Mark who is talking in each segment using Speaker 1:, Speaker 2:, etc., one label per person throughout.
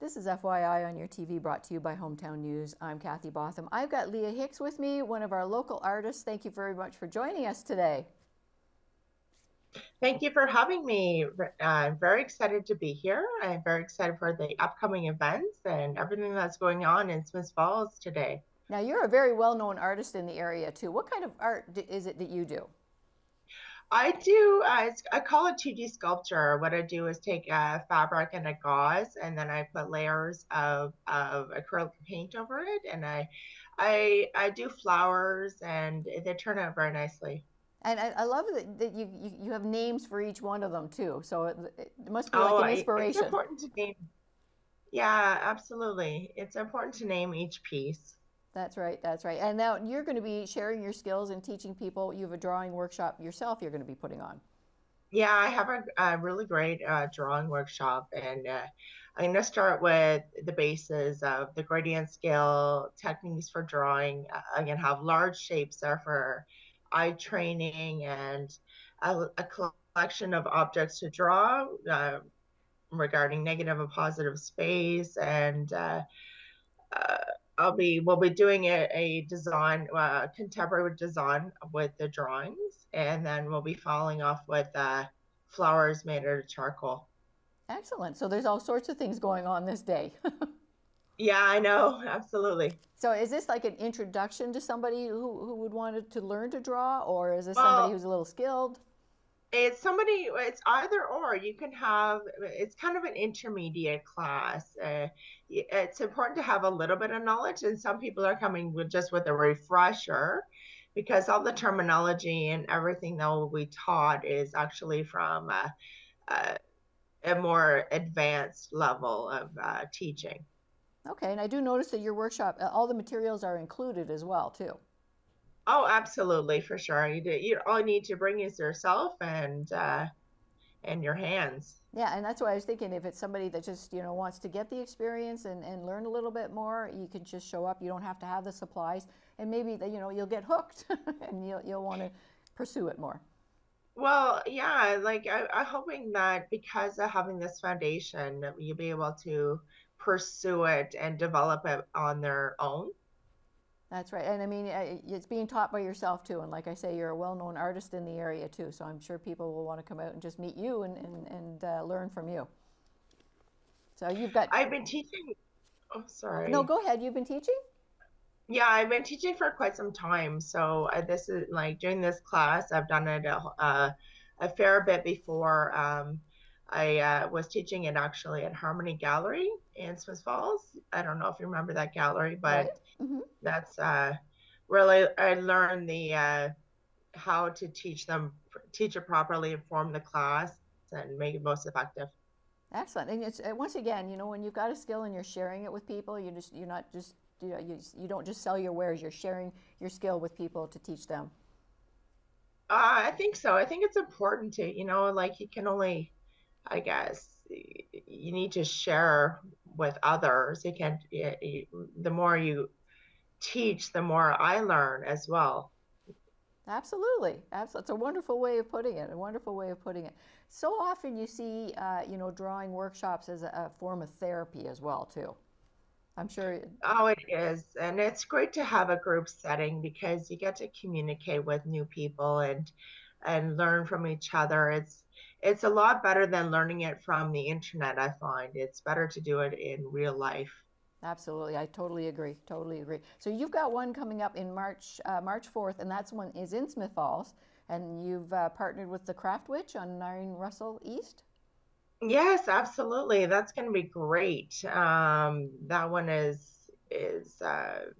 Speaker 1: This is FYI on YourTV brought to you by Hometown News. I'm Kathy Botham. I've got Leah Hicks with me, one of our local artists. Thank you very much for joining us today.
Speaker 2: Thank you for having me. Uh, I'm very excited to be here. I'm very excited for the upcoming events and everything that's going on in Smiths Falls today.
Speaker 1: Now, you're a very well known artist in the area, too. What kind of art is it that you do?
Speaker 2: I do, uh, I call it 2D sculpture. What I do is take a fabric and a gauze, and then I put layers of, of acrylic paint over it, and I, I, I do flowers, and they turn out very nicely.
Speaker 1: And I, I love that, that you, you, you have names for each one of them too. So it, it must be oh, like an inspiration.
Speaker 2: It's important to name. Yeah, absolutely. It's important to name each piece.
Speaker 1: That's right. That's right. And now you're going to be sharing your skills and teaching people. You have a drawing workshop yourself. You're going to be putting on.
Speaker 2: Yeah, I have a, a really great uh, drawing workshop, and uh, I'm going to start with the bases of the gradient scale techniques for drawing. I'm going to have large shapes there for eye training and a, a collection of objects to draw uh, regarding negative and positive space and uh, uh, I'll be we'll be doing a, a design uh, contemporary design with the drawings and then we'll be following off with uh, flowers made out of charcoal.
Speaker 1: Excellent. So there's all sorts of things going on this day.
Speaker 2: Yeah, I know. Absolutely.
Speaker 1: So is this like an introduction to somebody who, who would want to learn to draw or is this well, somebody who's a little skilled?
Speaker 2: It's somebody, it's either or. You can have, it's kind of an intermediate class. Uh, it's important to have a little bit of knowledge, and some people are coming with just with a refresher because all the terminology and everything that will be taught is actually from a, a, a more advanced level of uh, teaching.
Speaker 1: Okay, and I do notice that your workshop, uh, all the materials are included as well, too.
Speaker 2: Oh, absolutely, for sure. You, do, you all you need to bring is yourself and uh, and your hands.
Speaker 1: Yeah, and that's why I was thinking if it's somebody that just you know wants to get the experience and, and learn a little bit more, you can just show up. You don't have to have the supplies, and maybe you know you'll get hooked, and you'll you'll want to pursue it more.
Speaker 2: Well, yeah, like I, I'm hoping that because of having this foundation, you'll be able to pursue it and develop it on their own.
Speaker 1: That's right. And I mean, it's being taught by yourself too. And like I say, you're a well known artist in the area too. So I'm sure people will want to come out and just meet you and, and, and uh, learn from you. So you've got.
Speaker 2: I've been teaching. Oh, sorry.
Speaker 1: No, go ahead. You've been teaching?
Speaker 2: Yeah, I've been teaching for quite some time. So uh, this is like during this class, I've done it a, uh, a fair bit before. Um, I uh, was teaching it actually at Harmony Gallery in Smiths Falls. I don't know if you remember that gallery, but right. mm-hmm. that's uh, really I learned the uh, how to teach them, teach it properly, inform the class, and make it most effective.
Speaker 1: Excellent. And it's once again, you know, when you've got a skill and you're sharing it with people, you just you're not just you know you, you don't just sell your wares. You're sharing your skill with people to teach them.
Speaker 2: Uh, I think so. I think it's important to you know like you can only I guess you need to share with others. You can you, the more you teach, the more I learn as well.
Speaker 1: Absolutely, absolutely. It's a wonderful way of putting it. A wonderful way of putting it. So often you see, uh, you know, drawing workshops as a, a, form of therapy as well, too. I'm sure.
Speaker 2: Oh, it is, and it's great to have a group setting because you get to communicate with new people and and learn from each other. It's it's a lot better than learning it from the internet, I find. It's better to do it in real life.
Speaker 1: Absolutely, I totally agree. Totally agree. So you've got one coming up in March, uh, March fourth, and that's one is in Smiths Falls, and you've uh, partnered with the Craft Witch on Nine Russell East.
Speaker 2: Yes, absolutely. That's going to be great. Um, that one is is uh,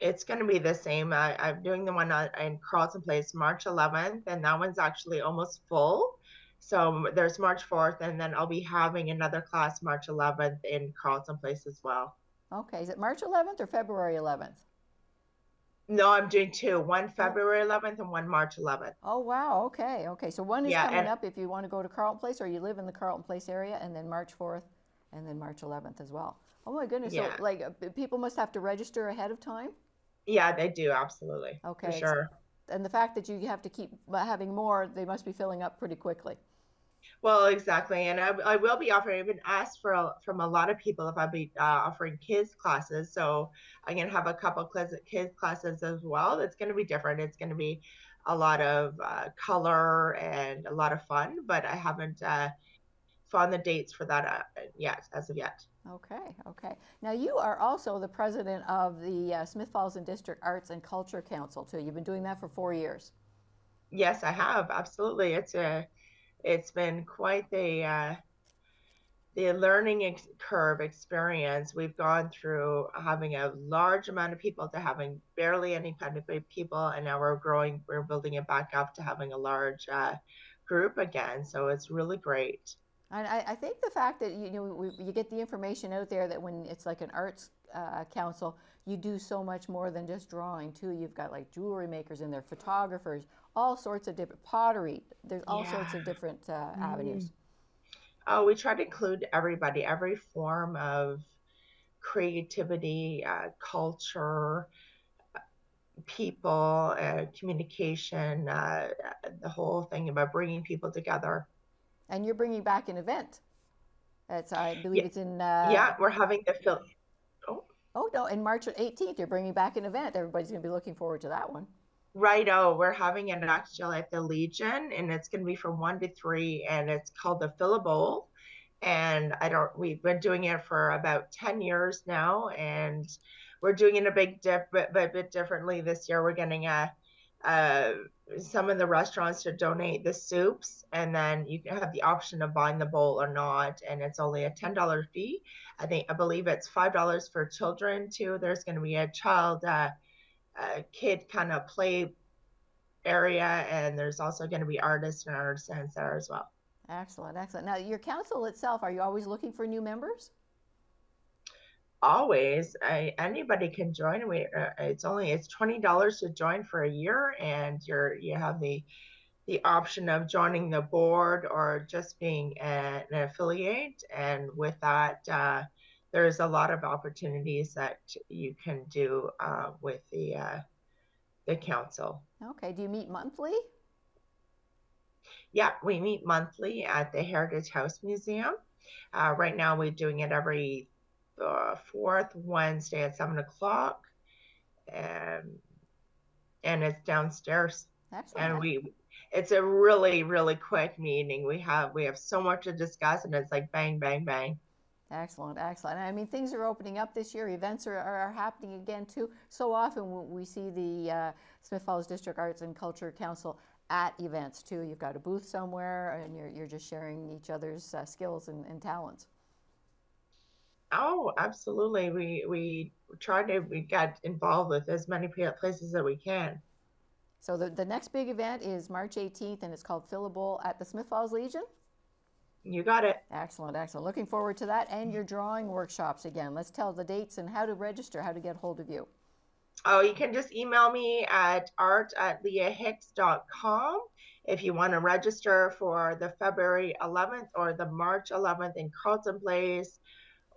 Speaker 2: it's going to be the same. I, am doing the one in carleton Place March 11th, and that one's actually almost full. So there's March 4th, and then I'll be having another class March 11th in Carleton Place as well.
Speaker 1: Okay, is it March 11th or February 11th?
Speaker 2: No, I'm doing two. One February 11th and one March 11th.
Speaker 1: Oh wow. Okay. Okay. So one is yeah, coming up if you want to go to Carleton Place or you live in the Carleton Place area, and then March 4th, and then March 11th as well. Oh my goodness. Yeah. So like uh, people must have to register ahead of time.
Speaker 2: Yeah, they do absolutely. Okay. For sure.
Speaker 1: And the fact that you have to keep having more, they must be filling up pretty quickly.
Speaker 2: Well, exactly, and I, I will be offering. I've been asked for from a lot of people if I'll be uh, offering kids classes, so I'm gonna have a couple kids kids classes as well. It's gonna be different. It's gonna be a lot of uh, color and a lot of fun, but I haven't uh, found the dates for that uh, yet, as of yet.
Speaker 1: Okay, okay. Now you are also the president of the uh, Smiths Falls and District Arts and Culture Council too. You've been doing that for four years.
Speaker 2: Yes, I have. Absolutely. It's a it's been quite the uh, the learning ex- curve experience. We've gone through having a large amount of people to having barely any kind of people, and now we're growing. We're building it back up to having a large uh, group again. So it's really great.
Speaker 1: And I, I, think the fact that you know we, you get the information out there that when it's like an arts uh, council, you do so much more than just drawing too. You've got like jewelry makers in there, photographers, all sorts of different pottery. There's all yeah. sorts of different uh, mm. avenues.
Speaker 2: Oh, we try to include everybody, every form of creativity, uh, culture, people, uh, communication, uh, the whole thing about bringing people together.
Speaker 1: And you're bringing back an event. It's, I believe
Speaker 2: yeah.
Speaker 1: it's in. Uh,
Speaker 2: yeah, we're having the film.
Speaker 1: Oh. oh, no, in March 18th, you're bringing back an event. Everybody's going to be looking forward to that one.
Speaker 2: Right. Oh, we're having it actually at the Legion, and it's going to be from one to three, and it's called the Fill a Bowl. And I don't, we've been doing it for about 10 years now, and we're doing it a big dip, but, but a bit differently this year. We're getting a, uh, some of the restaurants to donate the soups, and then you can have the option of buying the bowl or not, and it's only a ten dollar fee. I think I believe it's five dollars for children too. There's going to be a child, uh, a kid kind of play area, and there's also going to be artists and artisans there as well.
Speaker 1: Excellent, excellent. Now, your council itself, are you always looking for new members?
Speaker 2: Always I, anybody can join we uh, it's only it's $20 to join for a year and you're you have the the option of joining the board or just being an affiliate and with that uh, there's a lot of opportunities that you can do uh, with the uh, the council.
Speaker 1: Okay do you meet monthly?
Speaker 2: Yeah we meet monthly at the heritage house museum. Uh, right now we're doing it every the fourth Wednesday at seven o'clock, and and it's downstairs.
Speaker 1: Excellent.
Speaker 2: And we, it's a really really quick meeting. We have we have so much to discuss, and it's like bang bang bang.
Speaker 1: Excellent, excellent. I mean, things are opening up this year. Events are, are happening again too. So often we see the uh, Smiths Falls District Arts and Culture Council at events too. You've got a booth somewhere, and you're, you're just sharing each other's uh, skills and, and talents.
Speaker 2: Oh, absolutely. We we try to we get involved with as many places that we can.
Speaker 1: So the, the next big event is March 18th, and it's called Fill a Bowl at the Smiths Falls Legion.
Speaker 2: You got it.
Speaker 1: Excellent, excellent. Looking forward to that and your drawing workshops again. Let's tell the dates and how to register, how to get hold of you.
Speaker 2: Oh, you can just email me at art at leahhicks.com if you want to register for the February 11th or the March 11th in Carleton Place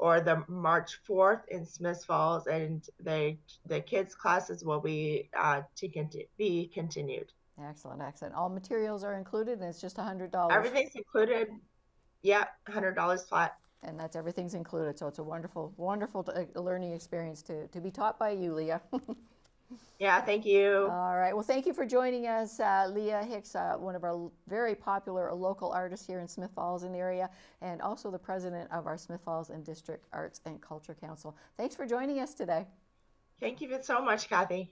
Speaker 2: or the March 4th in Smiths Falls, and the the kids classes will be uh, to conti- be continued.
Speaker 1: Excellent, excellent. All materials are included, and it's just a hundred dollars.
Speaker 2: Everything's included. Yeah, hundred dollars flat.
Speaker 1: And that's everything's included. So it's a wonderful, wonderful uh, learning experience to to be taught by you, Leah.
Speaker 2: Yeah, thank you.
Speaker 1: All right. Well, thank you for joining us, uh, Leah Hicks, uh, one of our very popular local artists here in Smiths Falls in the area, and also the president of our Smiths Falls and District Arts and Culture Council. Thanks for joining us today.
Speaker 2: Thank you so much, Kathy.